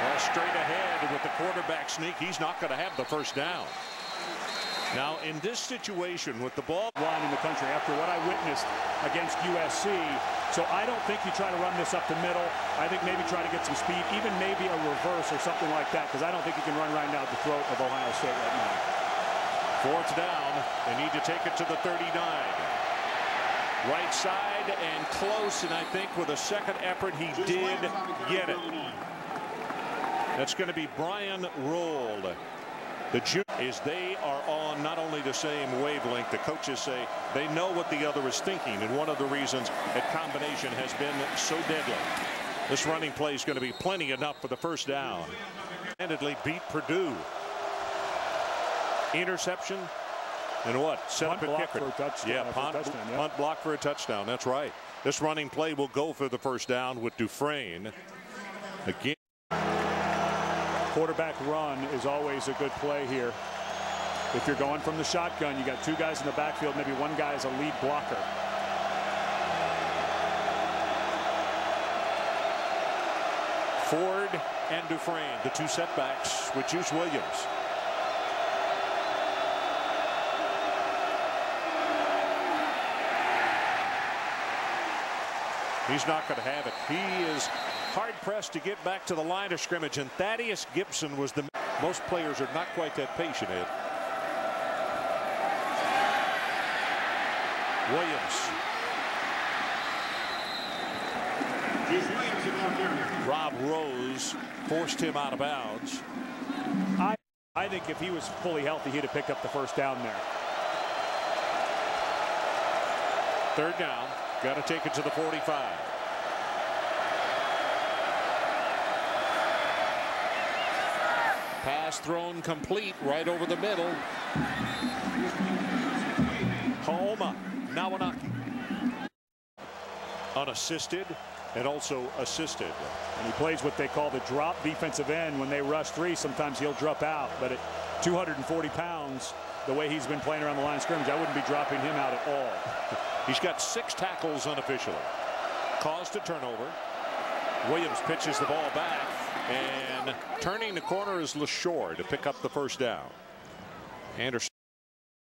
Well, straight ahead with the quarterback sneak. He's not going to have the first down. Now, in this situation with the ball line in the country after what I witnessed against USC. So I don't think you try to run this up the middle. I think maybe try to get some speed, even maybe a reverse or something like that, because I don't think you can run right now at the throat of Ohio State right now. Fourth down. They need to take it to the 39. Right side and close, and I think with a second effort he did get it. That's going to be Brian Rolle. The junior is they are on not only the same wavelength, the coaches say they know what the other is thinking, and one of the reasons that combination has been so deadly. This running play is going to be plenty enough for the first down. Handedly beat Purdue. Interception. And what? Set punt up a block kicker. for a touchdown. Yeah, punt, touchdown, yeah. punt block for a touchdown. That's right. This running play will go for the first down with Dufresne. Again. Quarterback run is always a good play here. If you're going from the shotgun, you got two guys in the backfield, maybe one guy is a lead blocker. Ford and Dufresne, the two setbacks with Juice Williams. He's not going to have it. He is hard pressed to get back to the line of scrimmage, and Thaddeus Gibson was the most players are not quite that patient, Ed. Williams. Rob Rose forced him out of bounds. I, I think if he was fully healthy, he'd have picked up the first down there. Third down. Got to take it to the 45. Pass thrown complete right over the middle. Home. Nawanaki. Unassisted and also assisted. And he plays what they call the drop defensive end. When they rush three, sometimes he'll drop out. But at 240 pounds, the way he's been playing around the line of scrimmage, I wouldn't be dropping him out at all. He's got six tackles unofficially. Caused a turnover. Williams pitches the ball back. And turning the corner is LeShoure to pick up the first down. Anderson.